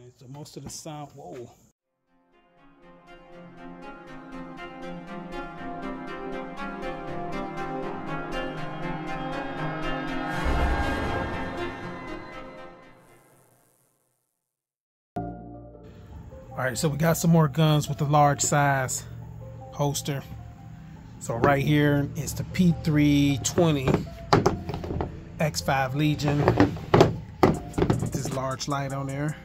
right, so most of the sound, whoa. All right, so we got some more guns with the large size holster. So right here is the P320 X5 Legion with this large light on there.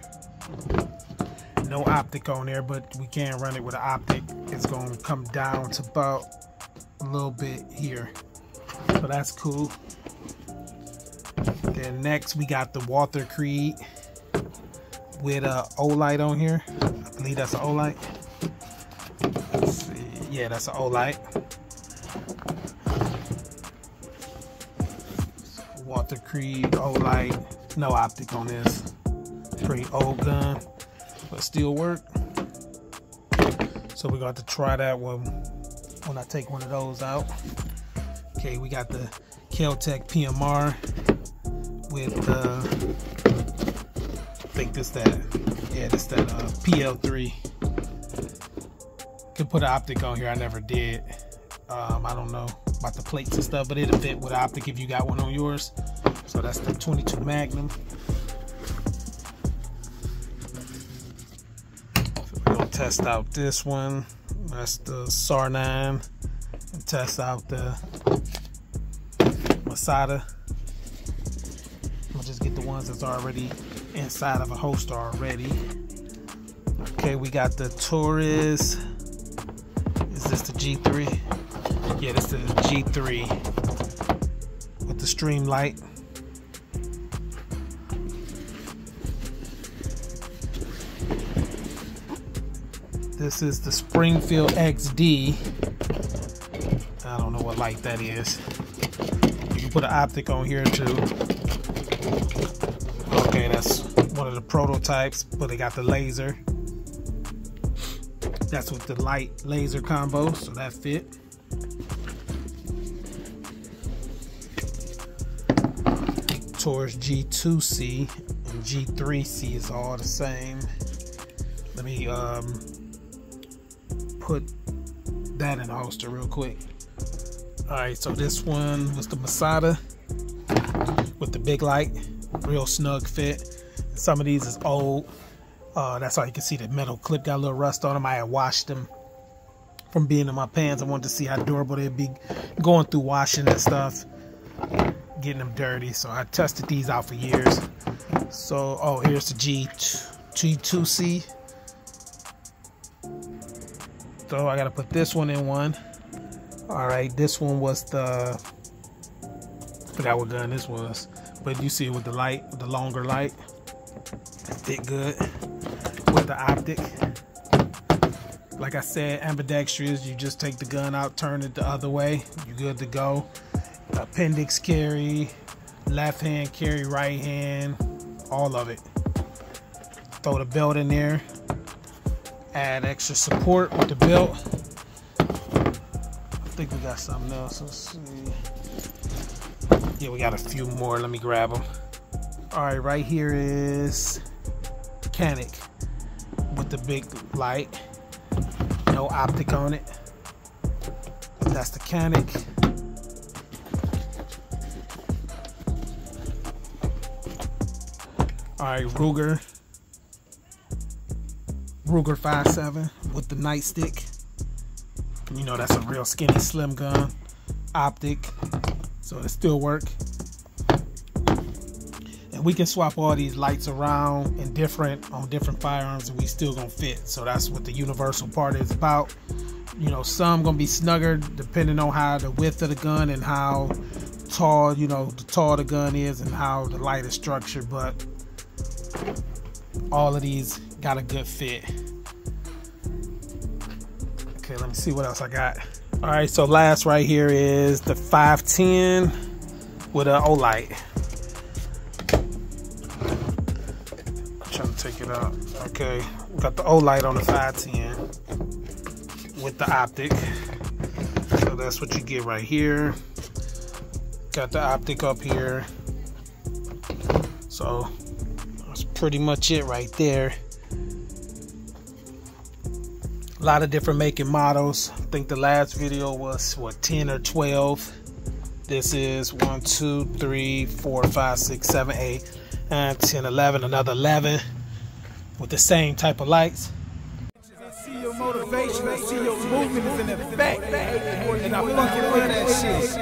No optic on there, but we can run it with an optic. It's gonna come down to about a little bit here. So that's cool. Then next we got the Walther Creed with a Olight on here. I believe that's an Olight. Yeah, that's an Olight. Walther Creed Olight. No optic on this. Pretty old gun, but still work. So we're going to try that one when I take one of those out. Okay, we got the Kel-Tec PMR with uh, I think this that yeah this that uh, PL3 could put an optic on here I never did um, I don't know about the plates and stuff but it'll fit with optic if you got one on yours so that's the 22 Magnum test out this one that's the SAR 9 and test out the Masada I'll just get the ones that's already inside of a holster already. Okay, we got the Taurus. Is this the G3? Yeah, this is the G3 with the Streamlight. This is the Springfield XD. I don't know what light that is. You can put an optic on here too. Okay, that's one of the prototypes, but they got the laser. That's with the light laser combo, so that fit. Taurus G2C and G3C is all the same. Let me um, put that in the holster real quick. All right, so this one was the Masada with the big light real snug fit. Some of these is old. Uh, that's how you can see the metal clip got a little rust on them. I had washed them from being in my pants. I wanted to see how durable they'd be going through washing and stuff, getting them dirty. So I tested these out for years. So, oh, here's the G G2C. So I got to put this one in one. All right, this one was the, I forgot what gun this was but you see it with the light, the longer light, fit good with the optic. Like I said, ambidextrous, you just take the gun out, turn it the other way, you're good to go. Appendix carry, left hand carry, right hand, all of it. Throw the belt in there, add extra support with the belt. I think we got something else. Let's see. Yeah, we got a few more. Let me grab them. All right, right here is Canik with the big light. No optic on it. That's the Canik. All right, Ruger. Ruger 5.7 with the nightstick. You know that's a real skinny slim gun. Optic, so it still work. And we can swap all these lights around and different on different firearms and we still gonna fit. So that's what the universal part is about. You know, some gonna be snugger depending on how the width of the gun and how tall, you know, the tall the gun is and how the light is structured, but all of these got a good fit. Okay, let me see what else I got. All right, so last right here is the 510 with an Olight. I'm trying to take it out. Okay, got the Olight on the 510 with the optic. So that's what you get right here. Got the optic up here. So that's pretty much it right there. Lot of different making models. I think the last video was what 10 or 12. This is 1, 2, 3, 4, 5, 6, 7, 8, and 10, 11, another 11 with the same type of lights. Motivation, I see your movement is in back, and I fucking that shit.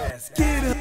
Let's get it.